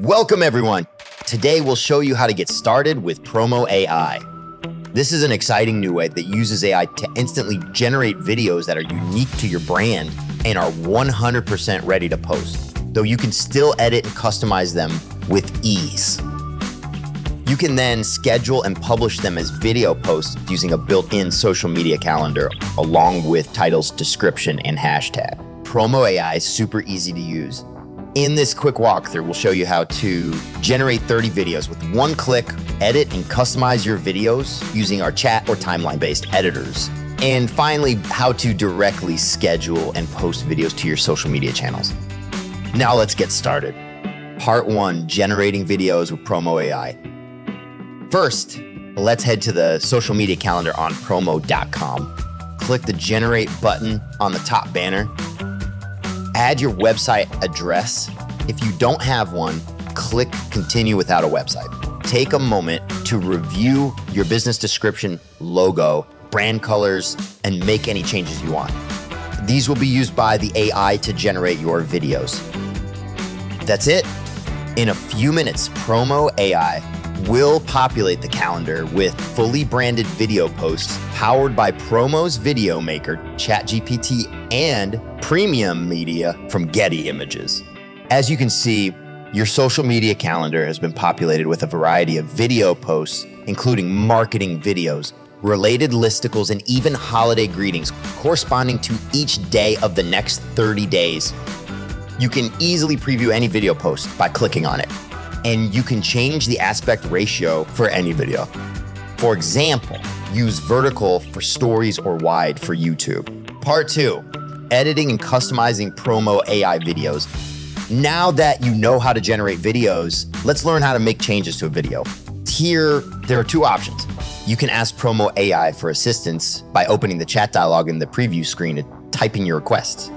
Welcome, everyone. Today, we'll show you how to get started with Promo AI. This is an exciting new way that uses AI to instantly generate videos that are unique to your brand and are 100% ready to post, though you can still edit and customize them with ease. You can then schedule and publish them as video posts using a built in social media calendar, along with titles, description, and hashtag. Promo AI is super easy to use in this quick walkthrough, we'll show you how to generate 30 videos with one click, edit and customize your videos using our chat or timeline based editors. And finally, how to directly schedule and post videos to your social media channels. Now let's get started. Part one generating videos with Promo AI. First, let's head to the social media calendar on promo.com. Click the generate button on the top banner add your website address. If you don't have one, click continue without a website. Take a moment to review your business description, logo, brand colors, and make any changes you want. These will be used by the AI to generate your videos. That's it. In a few minutes, Promo AI will populate the calendar with fully branded video posts powered by Promo's video maker, ChatGPT, and premium media from Getty Images. As you can see, your social media calendar has been populated with a variety of video posts, including marketing videos, related listicles, and even holiday greetings corresponding to each day of the next 30 days. You can easily preview any video post by clicking on it and you can change the aspect ratio for any video. For example, use vertical for stories or wide for YouTube. Part two, editing and customizing promo AI videos. Now that you know how to generate videos, let's learn how to make changes to a video. Here, there are two options. You can ask Promo AI for assistance by opening the chat dialog in the preview screen and typing your requests.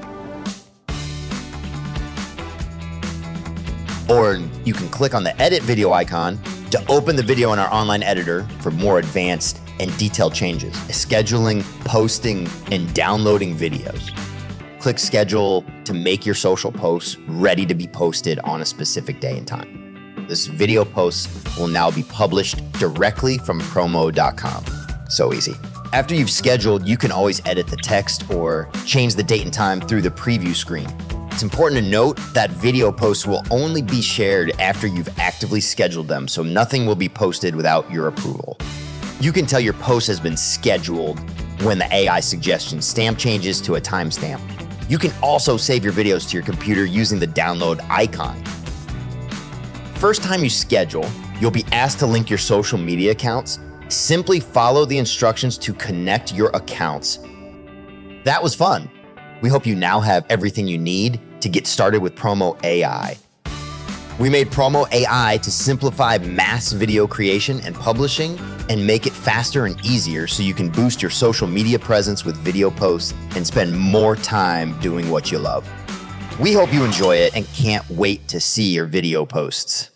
Or you can click on the edit video icon to open the video in our online editor for more advanced and detailed changes, scheduling, posting, and downloading videos. Click schedule to make your social posts ready to be posted on a specific day and time. This video post will now be published directly from promo.com. So easy. After you've scheduled, you can always edit the text or change the date and time through the preview screen. It's important to note that video posts will only be shared after you've actively scheduled them, so nothing will be posted without your approval. You can tell your post has been scheduled when the AI suggestion stamp changes to a timestamp. You can also save your videos to your computer using the download icon. First time you schedule, you'll be asked to link your social media accounts. Simply follow the instructions to connect your accounts. That was fun. We hope you now have everything you need to get started with Promo AI. We made Promo AI to simplify mass video creation and publishing and make it faster and easier so you can boost your social media presence with video posts and spend more time doing what you love. We hope you enjoy it and can't wait to see your video posts.